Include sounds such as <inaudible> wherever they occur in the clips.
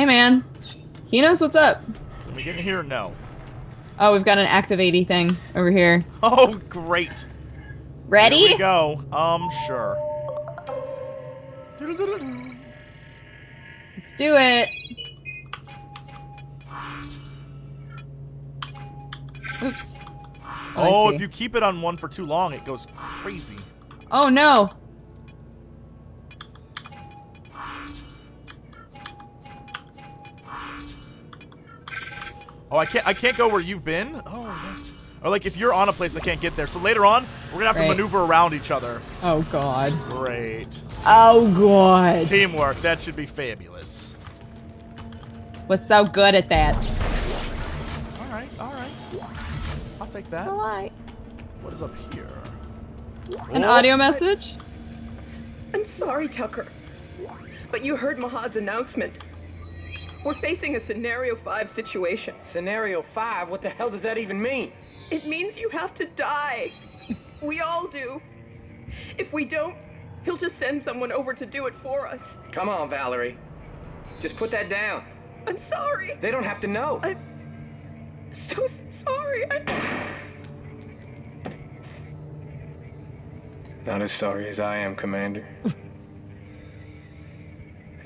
Hey, man. He knows what's up. Can we get in here? No. Oh, we've got an activatey thing over here. <laughs> Oh, great. Here Ready? we go. Um, sure. Let's do it. Oops. Oh, Oh, if you keep it on one for too long, it goes crazy. Oh no. Oh, I can't. I can't go where you've been. Oh, or like if you're on a place, I can't get there. So later on, we're gonna have to maneuver around each other. Oh god. Great Oh god. teamwork. That should be fabulous. Was so good at that. All right, all right. I'll take that. Alright. What is up here? An Oh, audio message? I'm sorry, Tucker. But you heard Mahad's announcement. We're facing a scenario 5 situation. Scenario 5? What the hell does that even mean? It means you have to die. We all do. If we don't, he'll just send someone over to do it for us. Come on, Valerie. Just put that down. I'm sorry. They don't have to know. I'm so sorry. I'm Not as sorry as I am, Commander. <laughs>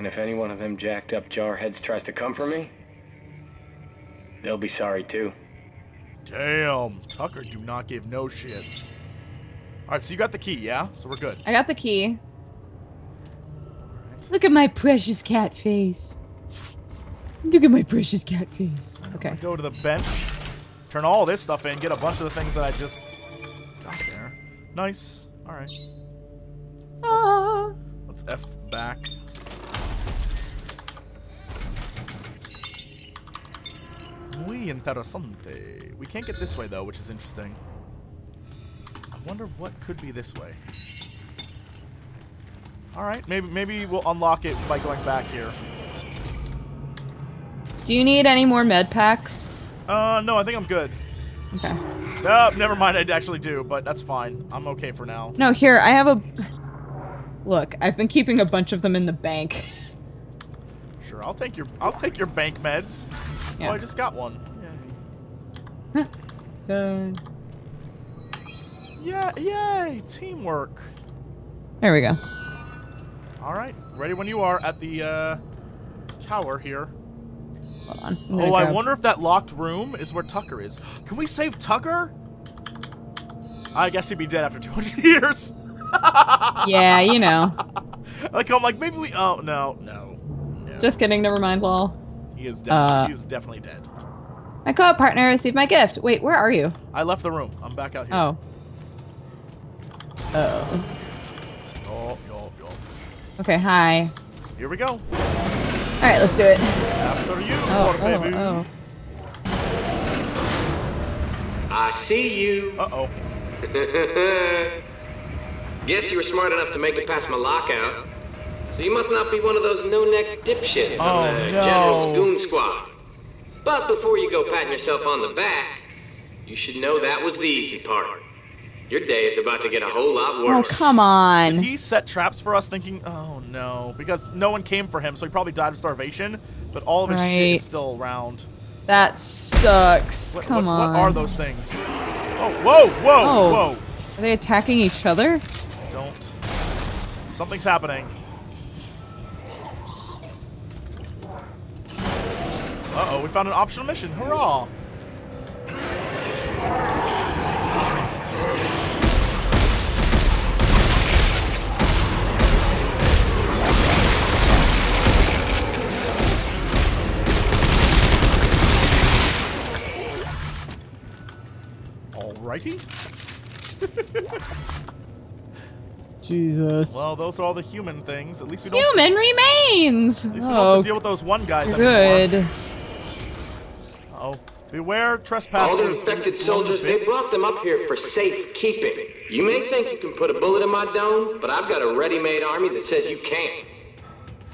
and if any one of them jacked up jarheads tries to come for me, they'll be sorry too. Damn, Tucker, do not give no shits. All right, so you got the key, yeah? So we're good. I got the key. Look at my precious cat face. Look at my precious cat face. Okay. Go to the bench, turn all this stuff in, get a bunch of the things that I just got there. Nice. All right, Ah. let's F back. Muy interesante. We can't get this way though, which is interesting. I wonder what could be this way. All right, maybe maybe we'll unlock it by going back here. Do you need any more med packs? Uh, no, I think I'm good. Okay. Oh, never mind. I actually do, but that's fine. I'm okay for now. No, here, I have a. Look, I've been keeping a bunch of them in the bank. Sure, I'll take your I'll take your bank meds. Yeah. Oh, I just got one. <laughs> Uh, Yeah, yay! Teamwork. there we go. All right, ready when you are at the uh, tower here. Hold on. I'm Oh, I wonder if that locked room is where Tucker is. <gasps> Can we save Tucker? I guess he'd be dead after <laughs> 200 years. <laughs> Yeah, you know. like I'm like maybe we. Oh no, no, no. Just kidding. Never mind, lol. He is definitely uh, he's definitely dead. My co-op partner received my gift. Wait, where are you? I left the room. I'm back out here. Oh. Oh. Yo, yo, yo. Okay. Hi. Here we go. All right, let's do it. After you, Oh, por favor. oh, I see you. Uh oh. <laughs> Guess you were smart enough to make it past my lockout. So you must not be one of those no-neck dipshits Oh, on the no. General's Goon Squad. But before you go patting yourself on the back, you should know that was the easy part. Your day is about to get a whole lot oh. Oh, worse. come on. Did He set traps for us, thinking, "Oh no," because no one came for him, so he probably died of starvation. But all of his shit is still around. That sucks. What, come what, on. What are those things? Oh, whoa, whoa, Oh. whoa! Are they attacking each other? Don't. Something's happening. Uh oh, we found an optional mission. Hurrah! Alrighty. <laughs> Jesus. Well, those are all the human things. At least we don't. Human remains. At least we don't have Oh, to deal with those one guys good. Oh, beware trespassers. All the infected One soldiers, they brought them up here for safekeeping. You may think you can put a bullet in my dome, but I've got a ready-made army that says you can't.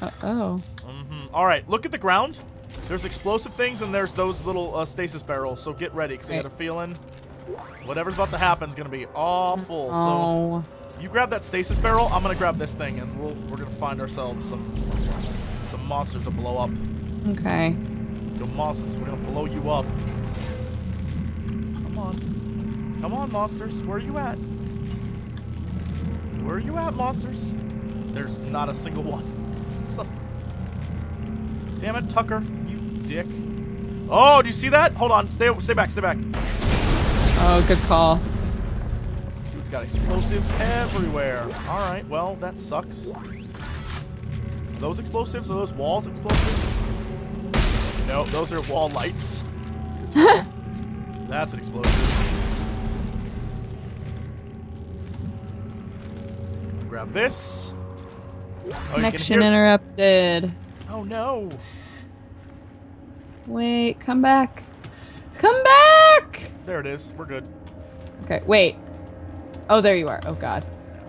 Uh oh. Mm -hmm. All right, look at the ground. There's explosive things and there's those little uh, stasis barrels. So get ready, because I got a feeling whatever's about to happen is gonna be awful. Oh. So you grab that stasis barrel. I'm gonna grab this thing, and we'll we're gonna find ourselves some some monsters to blow up. Okay. The monsters, we're gonna blow you up. Come on, monsters. Where are you at? Where are you at, monsters? There's not a single one. <laughs> Damn it, Tucker. You dick. Oh, do you see that? Hold on. Stay stay back, stay back. Oh, good call. Dude's got explosives everywhere. Alright, well, that sucks. Are those explosives? Are those walls explosives? No, those are wall lights. <laughs> That's an explosive. Grab this. Oh, Connection interrupted. Oh no. Wait, come back. Come back! There it is. We're good. Okay, wait. Oh, there you are. Oh, God.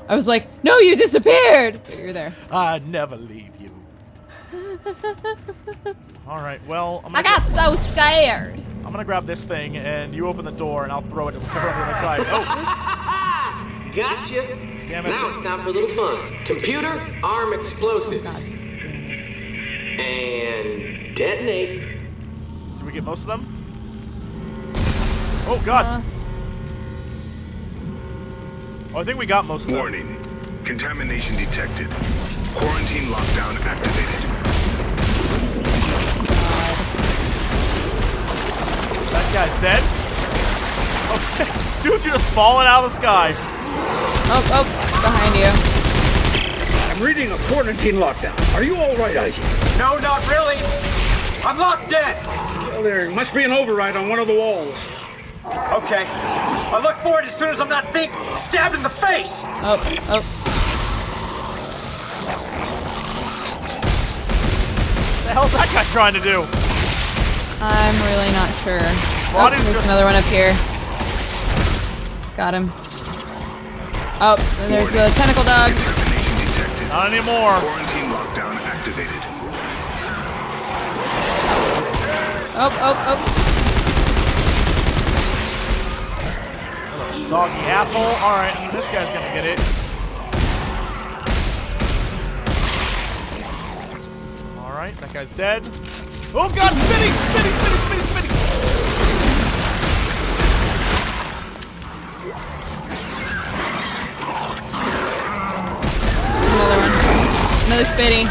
I was like, no, you disappeared! But you're there. I'd never leave you. <laughs> Alright, well, I'm gonna, got so scared. I'm gonna grab this thing and you open the door and I'll throw it to whichever on the other side. <laughs> Oh, Oops. Gotcha. Damn it. Now it's time for a little fun. Computer, arm explosives. God. And detonate. Did we get most of them? Oh god. Uh, oh, I think we got most of them. Warning. Contamination detected. Quarantine lockdown activated. That guy's dead. Oh shit. Dudes, you're just falling out of the sky. Oh, oh, behind you. I'm reading a quarantine lockdown. Are you all right, Isaac? No, not really. I'm locked dead. Well, there must be an override on one of the walls. Okay. I look for it as soon as I'm not being stabbed in the face. Oh, oh. What the hell's that guy trying to do? I'm really not sure. Oh, there's just- another one up here. Got him. Oh, and there's the tentacle dog. Not anymore. Quarantine lockdown activated. Oh, oh, oh. Doggy asshole. Alright, this guy's gonna get it. Alright, that guy's dead. Oh god, spinning! Spinning, spinning, spinning, spinning! Another spitty.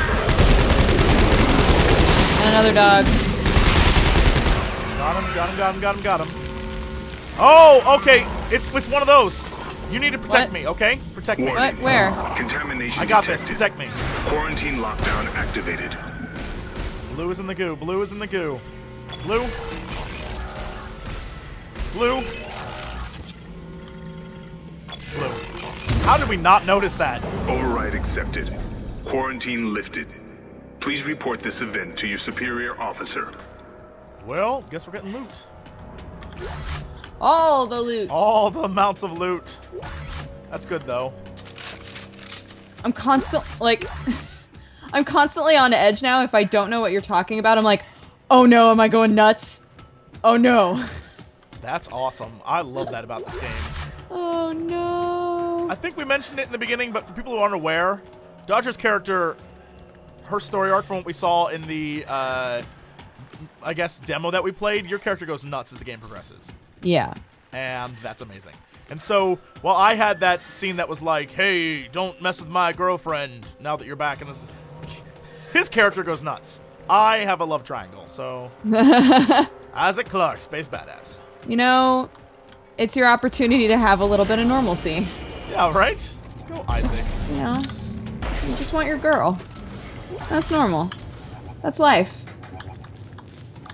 And another dog. Got him, got him, got him, got him, got him. Oh, okay. It's it's one of those. You need to protect What? me, okay? Protect me. What? Where? Contamination I got this. detected. Protect me. Quarantine lockdown activated. Blue is in the goo. Blue is in the goo. Blue. Blue. Blue. How did we not notice that? Override accepted. Quarantine lifted. Please report this event to your superior officer. Well, guess we're getting loot. All the loot. All the amounts of loot. That's good though. I'm constant like <laughs> I'm constantly on edge now if I don't know what you're talking about. I'm like, "Oh no, am I going nuts? Oh no." <laughs> That's awesome. I love that about this game. <laughs> Oh no. I think we mentioned it in the beginning, but for people who aren't aware, Dodger's character, her story arc from what we saw in the, uh, I guess, demo that we played, your character goes nuts as the game progresses. Yeah. and that's amazing. And so, while I had that scene that was like, "Hey, don't mess with my girlfriend," now that you're back in this, his character goes nuts. I have a love triangle, so <laughs> Isaac Clarke, space badass. You know, it's your opportunity to have a little bit of normalcy. Yeah, right. Go Isaac. You know, you just want your girl. That's normal. That's life.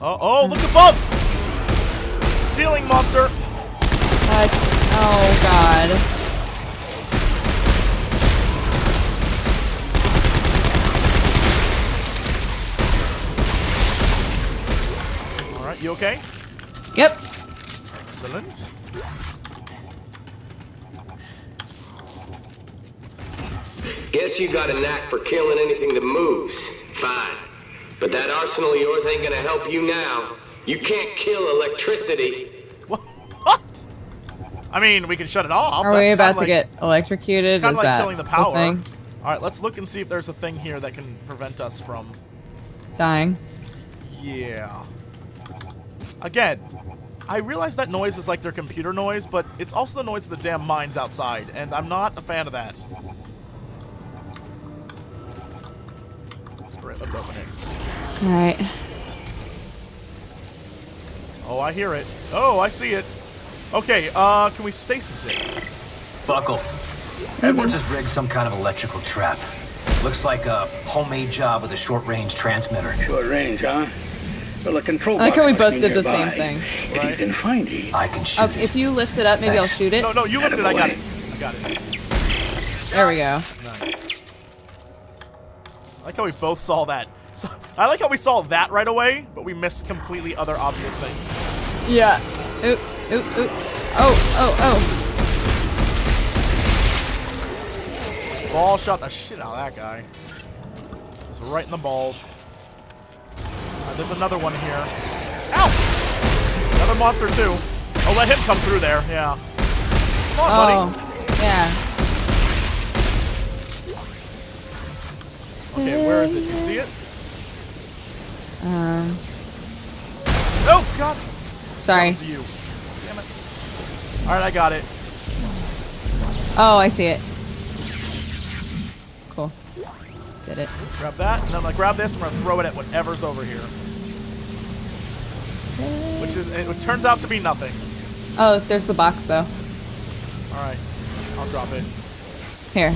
Oh, oh, look above! Ceiling monster. That's oh god. All right, you okay? Yep. Excellent. Guess you got a knack for killing anything that moves. Fine. But that arsenal of yours ain't gonna help you now. You can't kill electricity. What? I mean, we can shut it off. Are That's we kinda about to like- get electrocuted? Kind of like that killing the the power. thing? All right, let's look and see if there's a thing here that can prevent us from. Dying. Yeah. Again, I realize that noise is like their computer noise, but it's also the noise of the damn mines outside, and I'm not a fan of that. Screw it, let's open it. All right. Oh, I hear it. Oh, I see it. Okay, uh, can we stasis it? Buckle. Edwards has rigged some kind of electrical trap. Looks like a homemade job with a short-range transmitter. Short range, huh? Well, the control I like how we both did be the same thing. If Right. you can find it. I can shoot it. if you lift it up, maybe I'll shoot it. No, no, you lifted it. I got it. I got it. There we go. Like how we both saw that. So, I like how we saw that right away, but we missed completely other obvious things. Yeah. Oop, oop, oop. Oh, oh, oh. Ball shot the shit out of that guy. Just right in the balls. Uh, there's another one here. Ow! Another monster too. Oh, let him come through there. Yeah. Come on, buddy. Oh, yeah. Okay, where is it? You see it? Um, Oh God! sorry. That you. Damn it. All right, I got it. Oh, I see it. Cool. Did it. Grab that, and then I'm gonna grab this. and I'm gonna throw it at whatever's over here. Which is, it turns out to be nothing. Oh, there's the box though. All right, I'll drop it. Here.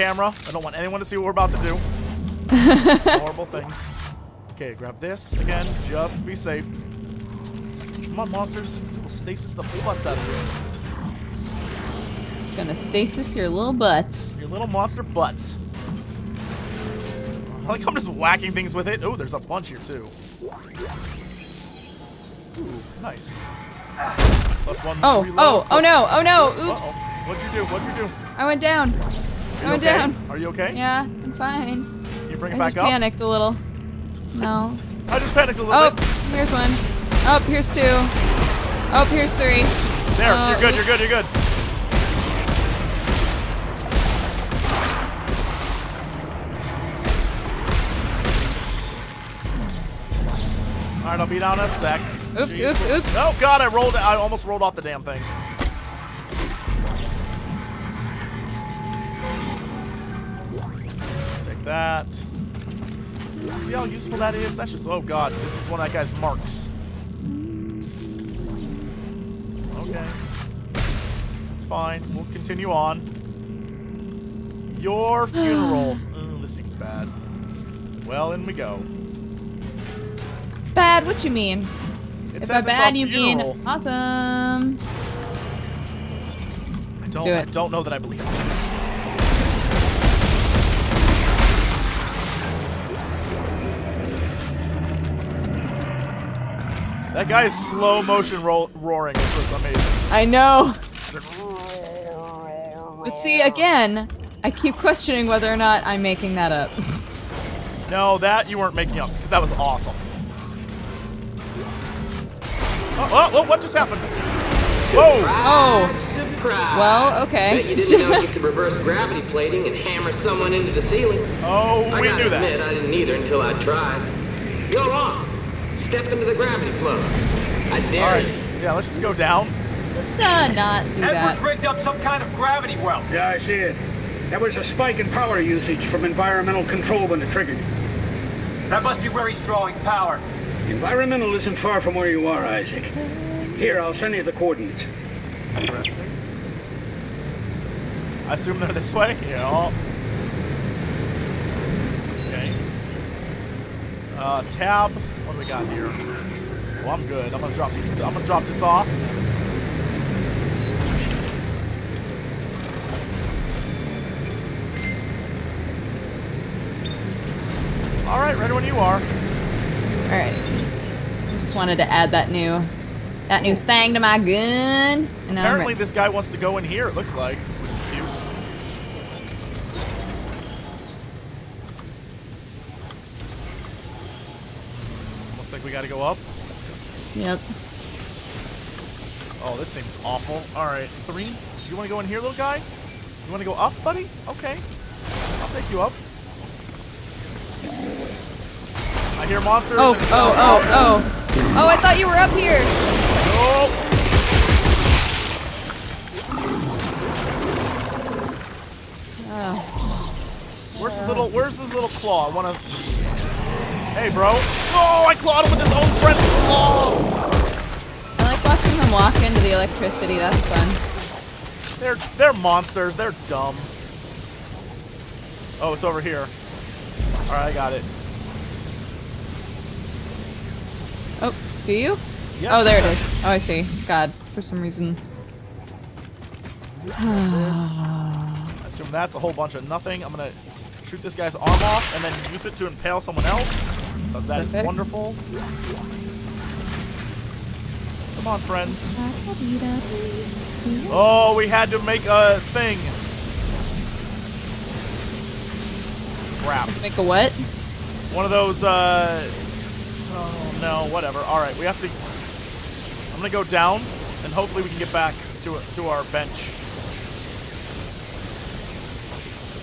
Camera. I don't want anyone to see what we're about to do. <laughs> Horrible things. Okay, grab this again, just to be safe. Come on, monsters. We'll stasis the butts out of here. Gonna stasis your little butts. Your little monster butts. I like I'm just whacking things with it. Oh, there's a bunch here too. Ooh, nice. Plus one. Oh, reload, oh, oh no, oh no, oops. Uh-oh. What'd you do? What'd you do? I went down. I went okay? down. Are you okay? Yeah, I'm fine. Can you bring it I back just up? panicked a little. No. I just panicked a little Oh, bit. here's one. Oh, here's two. Oh, here's three. There, uh, you're good, you're good, you're good. All right, I'll be down in a sec. Oops, Jeez. oops, oops. Oh God, I rolled. I almost rolled off the damn thing. Take that. See how useful that is? That's just. Oh God, this is one of that guy's marks. Okay. It's fine. We'll continue on. Your <sighs> funeral. Ooh, this seems bad. Well, in we go. Bad, what you mean? It If by bad you funeral. mean awesome. I don't, do I don't know that I believe it. That guy's slow motion ro- roaring, which was amazing. I know. <laughs> But see, again, I keep questioning whether or not I'm making that up. <laughs> No, that you weren't making up, because that was awesome. Oh, oh, oh, what just happened? Whoa! Oh, Surprise! well, okay. Bet you didn't know you could reverse gravity plating and hammer someone into the ceiling. Oh, I we gotta knew admit, that. I didn't either until I tried. Go on. Step into the gravity flow. I dare All right, you. yeah, let's just go down. Let's just uh, not do Edwards that. rigged up some kind of gravity well. Yeah, I see it. That was a spike in power usage from environmental control when it triggered. That must be where he's drawing power. Environmental isn't far from where you are, Isaac. Here, I'll send you the coordinates. Interesting. I assume they're this way? Yeah. Uh, tab. What do we got here? Well, I'm good. I'm gonna drop some. I'm gonna drop this off. All right, ready when you are. All right. Just wanted to add that new, that new thing to my gun. And Apparently, this guy wants to go in here. It looks like, which is cute. Looks like we got to go up. Yep. Oh, this seems awful. All right, three. You want to go in here, little guy? You want to go up, buddy? Okay. I'll take you up. I hear monsters. Oh, and oh, oh, oh. Oh, I thought you were up here. Oh. Oh. Where's his little Where's his little claw? I wanna. Hey, bro. Oh, I clawed him with his own friend's claw. I like watching them walk into the electricity. That's fun. They're they're monsters. They're dumb. Oh, it's over here. All right, I got it. Oh, do you? Yeah. Oh, there it is. Oh, I see. God, for some reason. I assume that's a whole bunch of nothing. I'm gonna shoot this guy's arm off and then use it to impale someone else. Because that is wonderful. Come on, friends. Oh, we had to make a thing. Crap. Make a what? One of those, uh... Oh, no, whatever. Alright, we have to... I'm gonna go down, and hopefully we can get back to, to our bench.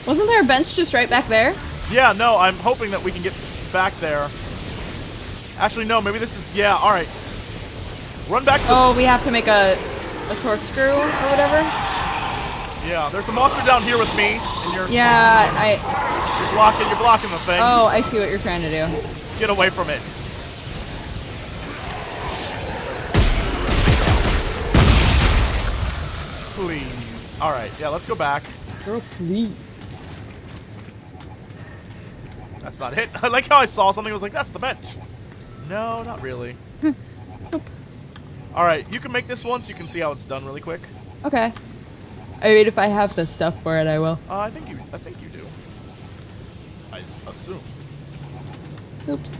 Wasn't there a bench just right back there? Yeah, no, I'm hoping that we can get back there. Actually, no, maybe this is... Yeah, alright. Run back to the... Oh, we have to make a a torque screw or whatever. Yeah, there's a monster down here with me, and you're, Yeah, I. you're blocking you're blocking the thing. Oh, I see what you're trying to do. Get away from it. Please. Alright, yeah, let's go back. Girl, please. That's not it. <laughs> I like how I saw something. I was like, that's the bench. No, not really. <laughs> All right, you can make this one so you can see how it's done really quick. Okay. I mean, if I have the stuff for it, I will. Uh, I think you. I think you do. I assume. Oops.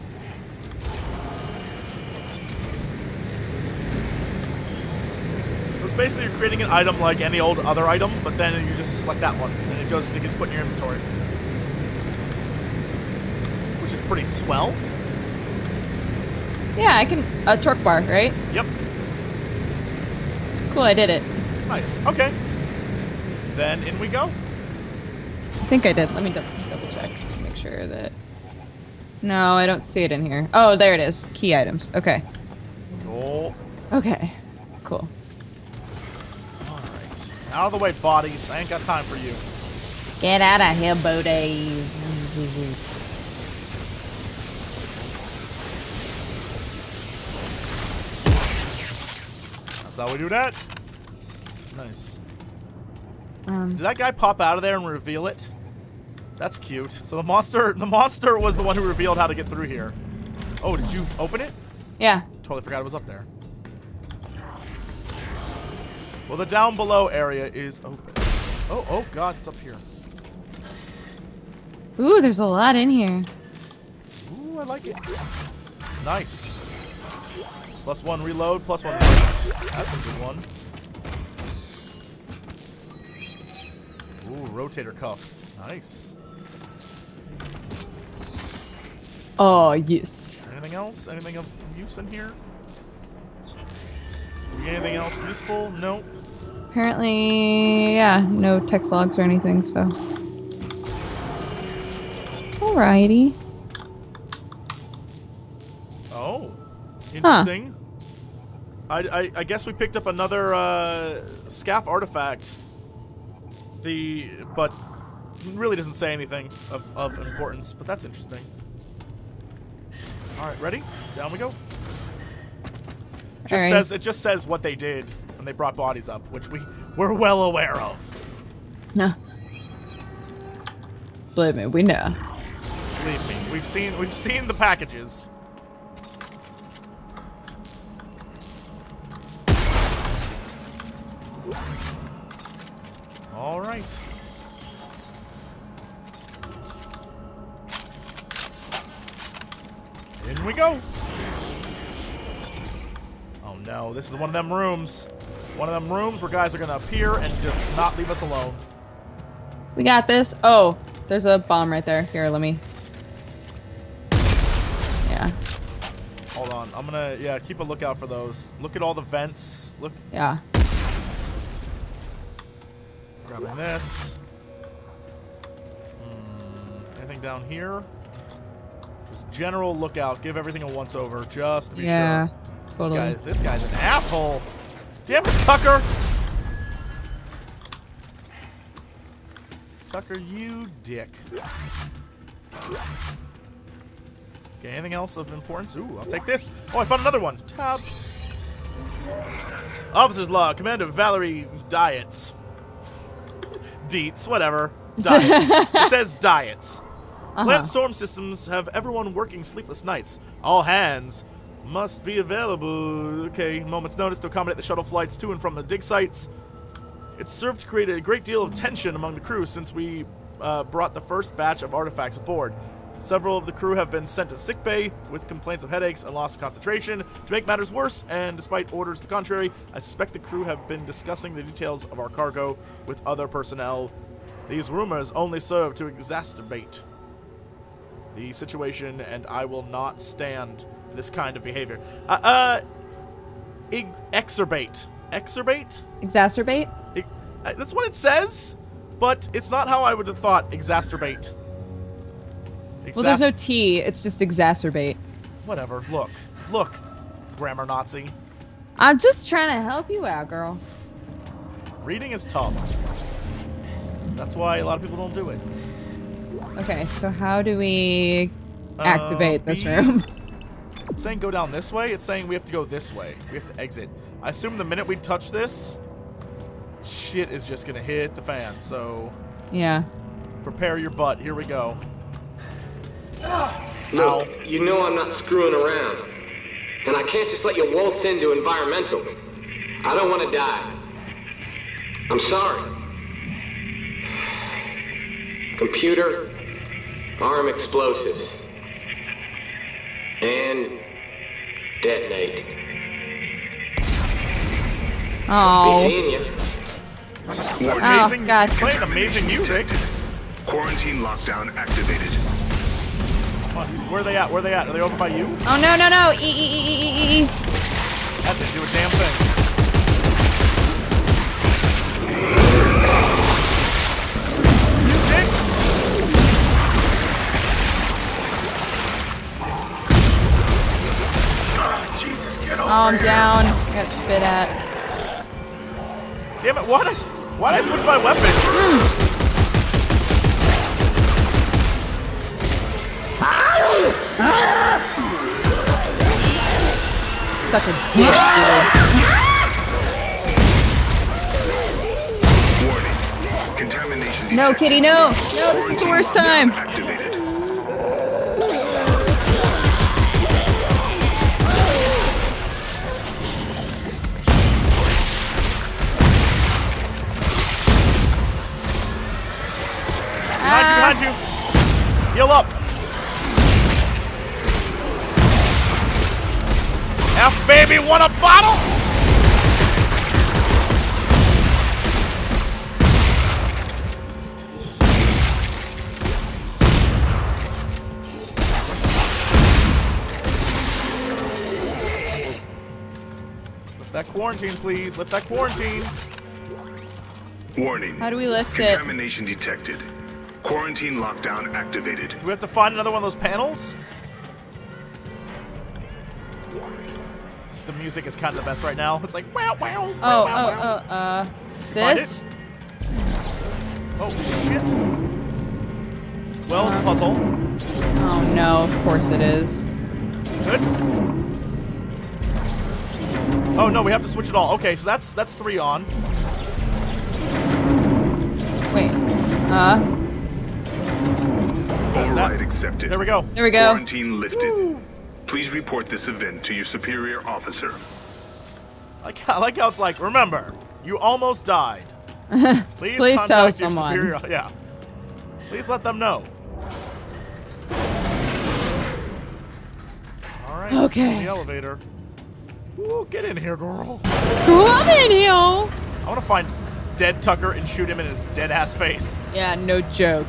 So it's basically you're creating an item like any old other item, but then you just select that one, and it goes. It gets put in your inventory, pretty swell. Yeah, I can. A torque bar, right? Yep. Cool, I did it. Nice. Okay. Then in we go. I think I did. Let me double, double check. To make sure that. No, I don't see it in here. Oh, there it is. Key items. Okay. Oh. Okay. Cool. All right. Out of the way, bodies. I ain't got time for you. Get out of here, Bodie. That's how we do that. Nice. Um, Did that guy pop out of there and reveal it? That's cute. So the monster, <laughs> the monster was the one who revealed how to get through here. Oh, did you open it? yeah. Totally forgot it was up there. Well, the down below area is open. Oh, oh God, it's up here. Ooh, there's a lot in here. Ooh, I like it. Nice. Plus one reload, plus one. That's a good one. Ooh, rotator cuff. Nice. Oh, yes. Anything else? Anything of use in here? Anything else useful? Nope. Apparently, yeah, no text logs or anything, so. Alrighty. Oh, interesting. I, I, I guess we picked up another uh, SCAF artifact. The but really doesn't say anything of, of importance, but that's interesting. All right, ready? Down we go. Just Alright. says it just says what they did when they brought bodies up, which we we're well aware of. No. Believe me, we know. Believe me, we've seen we've seen the packages. This is one of them rooms. One of them rooms where guys are gonna appear and just not leave us alone. We got this. Oh, there's a bomb right there. Here, let me. Yeah, Hold on, I'm gonna yeah keep a lookout for those. Look at all the vents. Look, yeah. grabbing this. Hmm, anything down here? Just general lookout. Give everything a once over, just to be Yeah, sure. totally. This guy, this guy's an asshole. Damn it, Tucker. Tucker, you dick. Okay, anything else of importance? Ooh, I'll take this. Oh, I found another one. Tab. Officer's log. Commander Valerie Diets. Deets, whatever. <laughs> Diets. it says diets. Uh-huh. Plant storm systems have everyone working sleepless nights. All hands must be available. Okay, moment's notice to accommodate the shuttle flights to and from the dig sites. It's served to create a great deal of tension among the crew since we uh, brought the first batch of artifacts aboard. Several of the crew have been sent to sickbay with complaints of headaches and loss of concentration. To make matters worse, and despite orders to the contrary, I suspect the crew have been discussing the details of our cargo with other personnel. These rumors only serve to exacerbate the situation, and I will not stand this kind of behavior. Uh, uh, ex- exacerbate. Exacerbate? Exacerbate? It, uh, that's what it says, but it's not how I would have thought exacerbate. Well, there's no T. It's just exacerbate. Whatever. Look. Look. Grammar Nazi. I'm just trying to help you out, girl. Reading is tough. That's why a lot of people don't do it. Okay, so how do we activate this room? <laughs> It's saying go down this way. It's saying we have to go this way. We have to exit. I assume the minute we touch this, shit is just gonna hit the fan. So Yeah. prepare your butt. Here we go. Look, you know I'm not screwing around. And I can't just let you waltz into environmental. I don't want to die. I'm sorry. Computer, arm explosives. And detonate. Oh. Be Oh. seeing you. Warning. Oh, Amazing, God. playing amazing music. detected. Quarantine lockdown activated. Where are they at? Where are they at? Are they over by you? Oh no no no! E e e e e e. That didn't do a damn thing. Oh, I'm down. I got spit at. Damn it! Why did why did I switch my weapon? Suck a dick, dude. Warning. Contamination No. Kitty, no. No, this is the worst time. Activated. Bottle? Lift that quarantine, please. Lift that quarantine. Warning. How do we lift it? Contamination detected. Quarantine lockdown activated. Do we have to find another one of those panels? The music is kind of the best right now. It's like wow wow. Oh wow, oh wow. oh uh. find This. Oh shit. Well, it's a puzzle. Oh no! Of course it is. Good. Oh no, we have to switch it all. Okay, so that's that's three on. Wait. Uh. All right, accepted. There we go. There we go. Quarantine lifted. Please report this event to your superior officer. Like <laughs> I like how it's like. Remember, you almost died. <laughs> Please, Please contact tell your someone. superior- <laughs> Yeah. Please let them know. All right. let's go in Okay. The elevator. Ooh, get in here, girl. Come in here. I want to find dead Tucker and shoot him in his dead ass face. Yeah, no joke.